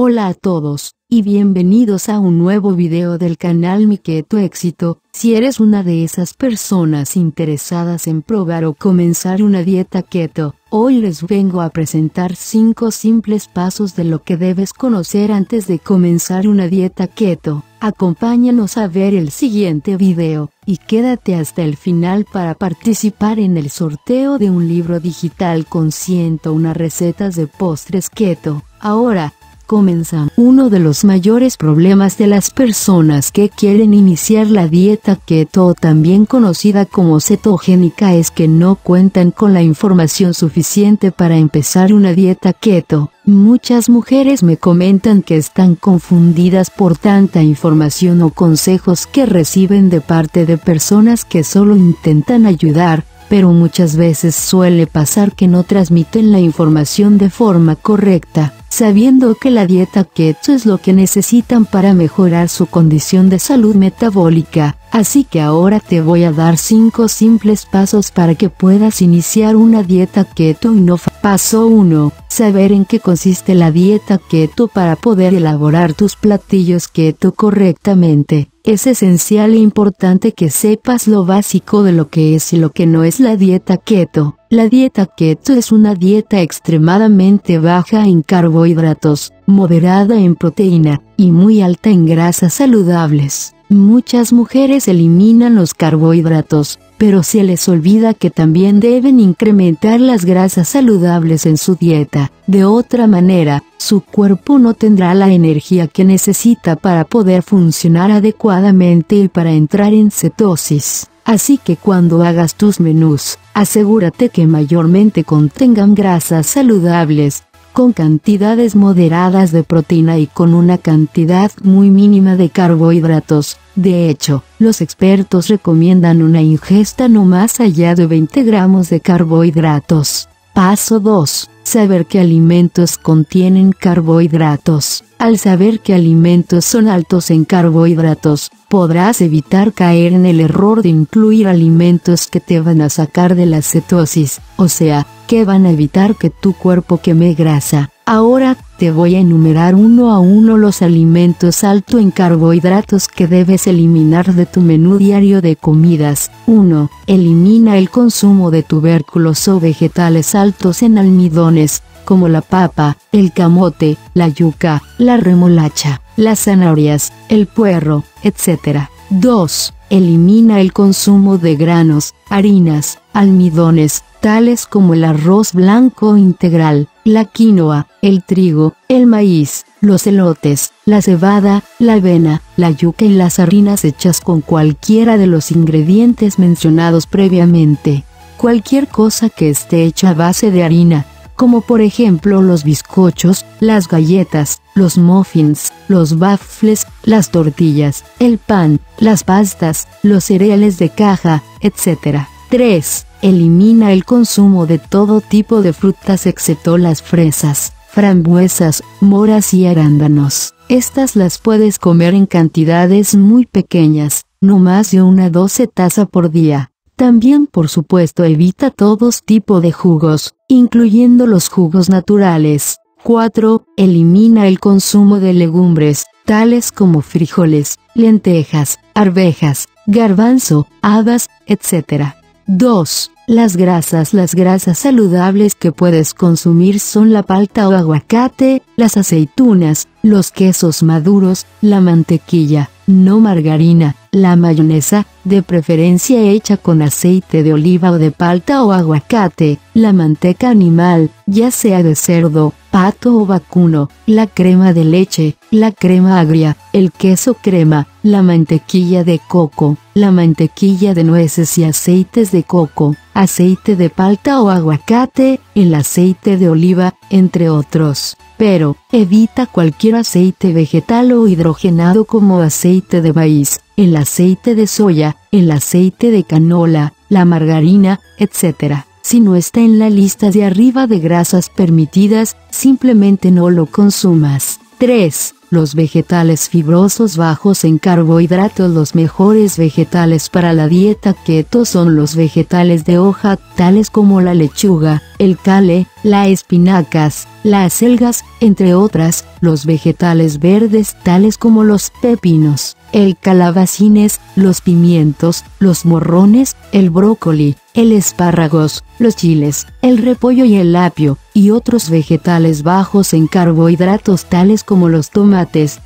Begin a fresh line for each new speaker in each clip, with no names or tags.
Hola a todos, y bienvenidos a un nuevo video del canal Mi Keto Éxito. Si eres una de esas personas interesadas en probar o comenzar una dieta keto, hoy les vengo a presentar 5 simples pasos de lo que debes conocer antes de comenzar una dieta keto. Acompáñanos a ver el siguiente video, y quédate hasta el final para participar en el sorteo de un libro digital con 101 recetas de postres keto. Ahora, Uno de los mayores problemas de las personas que quieren iniciar la dieta keto también conocida como cetogénica es que no cuentan con la información suficiente para empezar una dieta keto. Muchas mujeres me comentan que están confundidas por tanta información o consejos que reciben de parte de personas que solo intentan ayudar, pero muchas veces suele pasar que no transmiten la información de forma correcta sabiendo que la dieta keto es lo que necesitan para mejorar su condición de salud metabólica, así que ahora te voy a dar 5 simples pasos para que puedas iniciar una dieta keto y no Paso 1. Saber en qué consiste la dieta keto para poder elaborar tus platillos keto correctamente. Es esencial e importante que sepas lo básico de lo que es y lo que no es la dieta keto. La dieta keto es una dieta extremadamente baja en carbohidratos, moderada en proteína, y muy alta en grasas saludables. Muchas mujeres eliminan los carbohidratos, pero se les olvida que también deben incrementar las grasas saludables en su dieta. De otra manera, su cuerpo no tendrá la energía que necesita para poder funcionar adecuadamente y para entrar en cetosis. Así que cuando hagas tus menús, asegúrate que mayormente contengan grasas saludables, con cantidades moderadas de proteína y con una cantidad muy mínima de carbohidratos. De hecho, los expertos recomiendan una ingesta no más allá de 20 gramos de carbohidratos. Paso 2. Saber qué alimentos contienen carbohidratos. Al saber que alimentos son altos en carbohidratos, podrás evitar caer en el error de incluir alimentos que te van a sacar de la cetosis, o sea, que van a evitar que tu cuerpo queme grasa. Ahora, te voy a enumerar uno a uno los alimentos alto en carbohidratos que debes eliminar de tu menú diario de comidas. 1. Elimina el consumo de tubérculos o vegetales altos en almidones, como la papa, el camote, la yuca, la remolacha, las zanahorias, el puerro, etc. 2. Elimina el consumo de granos, harinas, almidones, tales como el arroz blanco integral, la quinoa, el trigo, el maíz, los elotes, la cebada, la avena, la yuca y las harinas hechas con cualquiera de los ingredientes mencionados previamente. Cualquier cosa que esté hecha a base de harina, como por ejemplo los bizcochos, las galletas, los muffins, los waffles, las tortillas, el pan, las pastas, los cereales de caja, etc. 3. Elimina el consumo de todo tipo de frutas excepto las fresas, frambuesas, moras y arándanos. Estas las puedes comer en cantidades muy pequeñas, no más de una doce taza por día. También por supuesto evita todos tipo de jugos, incluyendo los jugos naturales. 4. Elimina el consumo de legumbres, tales como frijoles, lentejas, arvejas, garbanzo, habas, etc. 2. Las grasas Las grasas saludables que puedes consumir son la palta o aguacate, las aceitunas, los quesos maduros, la mantequilla, no margarina, la mayonesa, de preferencia hecha con aceite de oliva o de palta o aguacate, la manteca animal, ya sea de cerdo, pato o vacuno, la crema de leche, la crema agria, el queso crema, la mantequilla de coco, la mantequilla de nueces y aceites de coco, aceite de palta o aguacate, el aceite de oliva, entre otros. Pero evita cualquier aceite vegetal o hidrogenado como aceite de maíz, el aceite de soya, el aceite de canola, la margarina, etc. Si no está en la lista de arriba de grasas permitidas, simplemente no lo consumas. 3. Los vegetales fibrosos bajos en carbohidratos. Los mejores vegetales para la dieta keto son los vegetales de hoja, tales como la lechuga, el cale, las espinacas, las algas, entre otras, los vegetales verdes tales como los pepinos, el calabacines, los pimientos, los morrones, el brócoli, el espárragos, los chiles, el repollo y el apio, y otros vegetales bajos en carbohidratos tales como los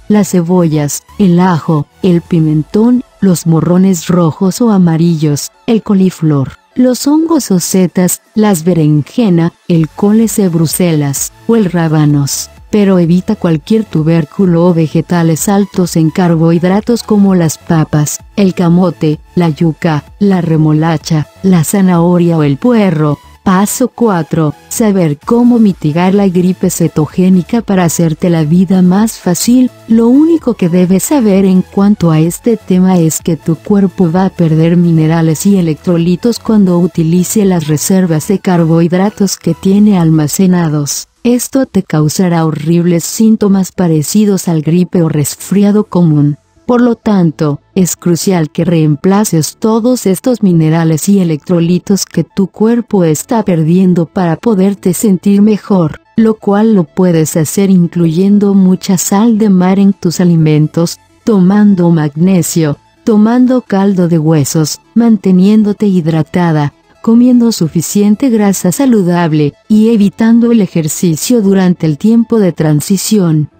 las cebollas, el ajo, el pimentón, los morrones rojos o amarillos, el coliflor, los hongos o setas, las berenjena, el coles de Bruselas, o el rábanos pero evita cualquier tubérculo o vegetales altos en carbohidratos como las papas, el camote, la yuca, la remolacha, la zanahoria o el puerro. Paso 4. Saber cómo mitigar la gripe cetogénica para hacerte la vida más fácil. Lo único que debes saber en cuanto a este tema es que tu cuerpo va a perder minerales y electrolitos cuando utilice las reservas de carbohidratos que tiene almacenados. Esto te causará horribles síntomas parecidos al gripe o resfriado común. Por lo tanto, es crucial que reemplaces todos estos minerales y electrolitos que tu cuerpo está perdiendo para poderte sentir mejor, lo cual lo puedes hacer incluyendo mucha sal de mar en tus alimentos, tomando magnesio, tomando caldo de huesos, manteniéndote hidratada, comiendo suficiente grasa saludable, y evitando el ejercicio durante el tiempo de transición.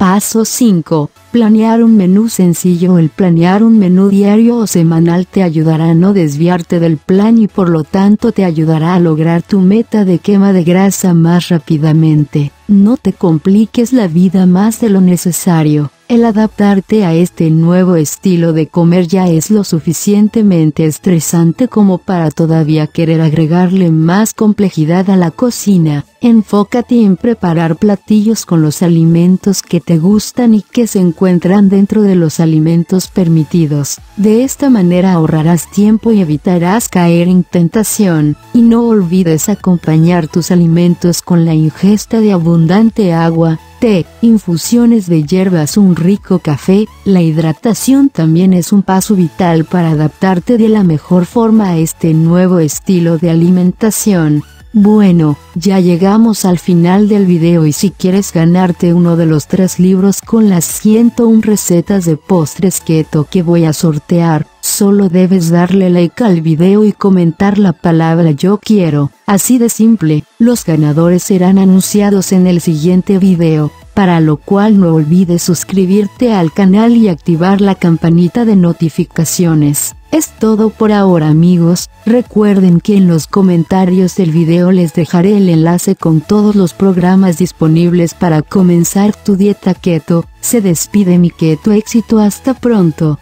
Paso 5. Planear un menú sencillo. El planear un menú diario o semanal te ayudará a no desviarte del plan y por lo tanto te ayudará a lograr tu meta de quema de grasa más rápidamente. No te compliques la vida más de lo necesario. El adaptarte a este nuevo estilo de comer ya es lo suficientemente estresante como para todavía querer agregarle más complejidad a la cocina. Enfócate en preparar platillos con los alimentos que te gustan y que se encuentran dentro de los alimentos permitidos. De esta manera ahorrarás tiempo y evitarás caer en tentación. Y no olvides acompañar tus alimentos con la ingesta de abundante agua, té, infusiones de hierbas, un rico café, la hidratación también es un paso vital para adaptarte de la mejor forma a este nuevo estilo de alimentación. Bueno, ya llegamos al final del video y si quieres ganarte uno de los tres libros con las 101 recetas de postres keto que voy a sortear, solo debes darle like al video y comentar la palabra yo quiero, así de simple, los ganadores serán anunciados en el siguiente video para lo cual no olvides suscribirte al canal y activar la campanita de notificaciones. Es todo por ahora amigos, recuerden que en los comentarios del video les dejaré el enlace con todos los programas disponibles para comenzar tu dieta keto, se despide mi keto éxito. Hasta pronto.